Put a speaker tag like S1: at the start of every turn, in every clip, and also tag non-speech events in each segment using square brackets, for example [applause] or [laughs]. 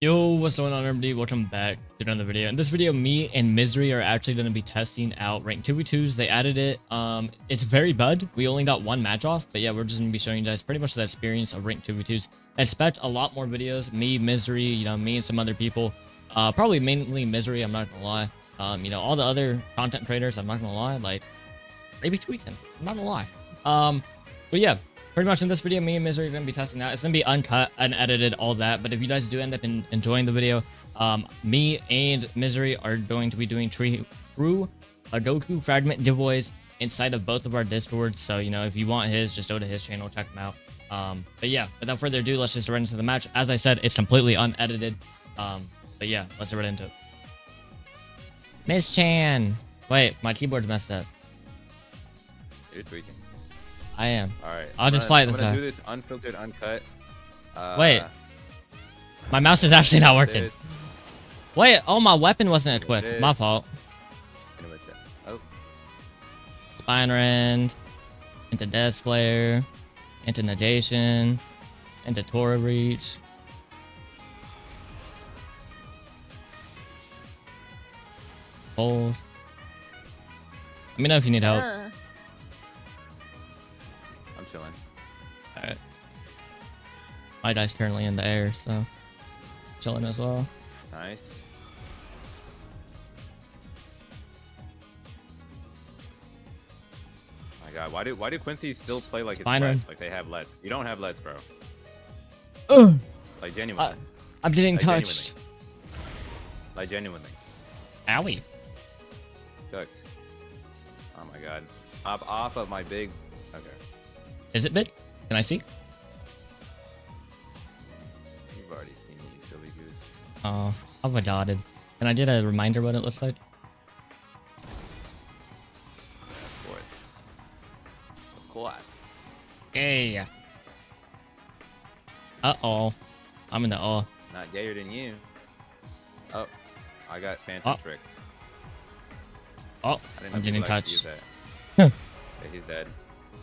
S1: Yo, what's going on everybody? Welcome back to another video. In this video, me and Mizurri are actually going to be testing out rank 2v2s. They added it. Um, It's very bud. We only got one match off, but yeah, we're just going to be showing you guys pretty much the experience of rank 2v2s. Expect a lot more videos. Me, Mizurri, you know, me and some other people. Uh, Probably mainly Mizurri, I'm not going to lie. Um, You know, all the other content creators, I'm not going to lie, like, maybe tweeting. I'm not going to lie. Um, But yeah, pretty much in this video, me and Mizurri are going to be testing out. It's going to be uncut, unedited, all that. But if you guys do end up in, enjoying the video, um, me and Mizurri are going to be doing tree, true a Goku fragment giveaways inside of both of our Discords. So, you know, if you want his, just go to his channel, check him out. Um, but yeah, without further ado, let's just run into the match. As I said, it's completely unedited. Um, but yeah, let's get right into it. Miss Chan. Wait, my keyboard's messed up. I am.
S2: All right.
S1: I'll
S2: I'm
S1: just
S2: gonna-
S1: fight
S2: I'm
S1: this
S2: gonna
S1: out.
S2: do this unfiltered, uncut. Uh,
S1: Wait. My mouse is actually not working.
S2: this-
S1: Wait, oh, my weapon wasn't
S2: There
S1: equipped. My fault.
S2: and with that- Oh,
S1: Spine Rend, into Death Flare, into Negation, into Tora Reach. Pulse. Let me know if you need help.
S2: Chilling.
S1: Alright. My dice currently in the air, so chilling as well.
S2: Nice. My God, why do why do Quincy still play like
S1: Spiner.
S2: it's Let's? Like they have Let's. You don't have Let's, bro.
S1: Ugh,
S2: Like genuinely.
S1: Uh, I'm getting
S2: Like,
S1: touched.
S2: like genuinely.
S1: Owie.
S2: Cooked. Oh my God. Up off of my big. Okay.
S1: Is it big? Can I see?
S2: You've already seen me, silly goose.
S1: Oh, I've adopted. Can I get a reminder what it looks like?
S2: Of course. Of course.
S1: Hey. Uh-oh. I'm in the oh.
S2: Not gayer than you. Oh, I got phantom
S1: Oh.
S2: tricked.
S1: Oh,
S2: I didn't know
S1: I'm
S2: he
S1: getting
S2: liked to use
S1: touched.
S2: that. [laughs] he's dead.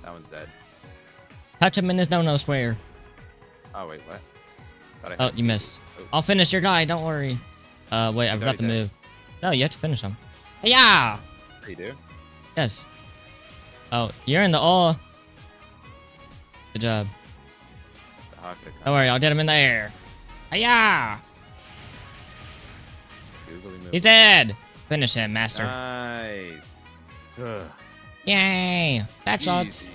S2: That one's dead.
S1: Touch him in his no-no swear.
S2: Oh wait, what?
S1: Oh, you missed.
S2: Oh,
S1: I'll finish your guy, don't worry. Uh, wait, I
S2: He's
S1: forgot to
S2: already dead.
S1: move. No, you have to finish him. Yeah.
S2: you do?
S1: Yes. Oh, you're in the oh. Good job.
S2: The
S1: Don't worry, I'll get him in the air. Yeah. He's dead. Finish him, master.
S2: Nice. Ugh.
S1: Yay. Bad shots.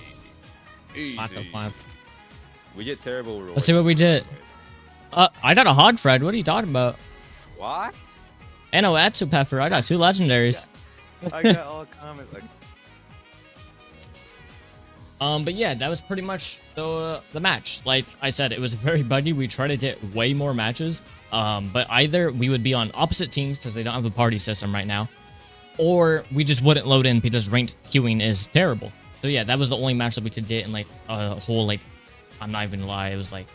S2: Easy.
S1: What the fuck?
S2: We get terrible rewards.
S1: Let's see what we did. Uh, I got a hog Fred. What are you talking about?
S2: What?
S1: And a Atsu Pepper. I got two legendaries.
S2: I got [laughs] all comments. Like,
S1: Um, but yeah, that was pretty much the the match. Like I said, it was [laughs] very buggy. We tried to get way more matches. Um, but either we would be on opposite teams because they don't have a party system right now, or we just wouldn't load in because ranked queuing is terrible. So yeah, that was the only match that we could get in like a whole like, I'm not even lie, it was like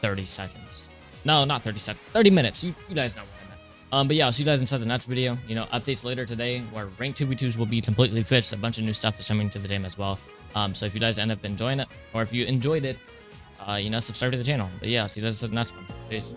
S1: 30 seconds. No, not 30 seconds. 30 minutes. You you guys know what I meant. Um, but yeah, I'll see you guys inside the next video. You know, updates later today where rank 2v2s will be completely fixed. A bunch of new stuff is coming to the game as well. Um, so if you guys end up enjoying it, or if you enjoyed it, uh, you know, subscribe to the channel. But yeah, see you guys in the next one. Peace.